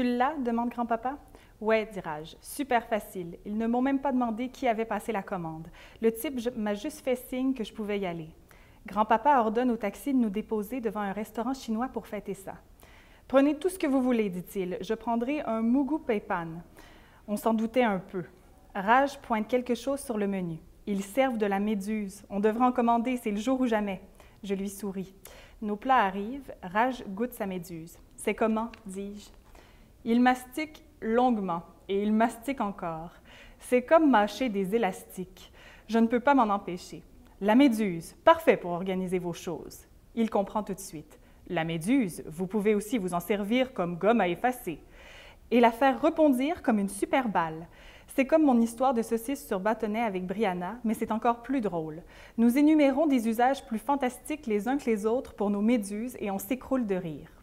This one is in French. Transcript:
Tu l'as? demande grand-papa. Ouais, dit Raj. Super facile. Ils ne m'ont même pas demandé qui avait passé la commande. Le type m'a juste fait signe que je pouvais y aller. Grand-papa ordonne au taxi de nous déposer devant un restaurant chinois pour fêter ça. Prenez tout ce que vous voulez, dit-il. Je prendrai un mugu peipan. On s'en doutait un peu. Raj pointe quelque chose sur le menu. Ils servent de la méduse. On devrait en commander, c'est le jour ou jamais. Je lui souris. Nos plats arrivent. Raj goûte sa méduse. C'est comment? dis-je. Il mastique longuement et il mastique encore. C'est comme mâcher des élastiques. Je ne peux pas m'en empêcher. La méduse, parfait pour organiser vos choses. Il comprend tout de suite. La méduse, vous pouvez aussi vous en servir comme gomme à effacer et la faire rebondir comme une super balle. C'est comme mon histoire de saucisse sur bâtonnet avec Brianna, mais c'est encore plus drôle. Nous énumérons des usages plus fantastiques les uns que les autres pour nos méduses et on s'écroule de rire.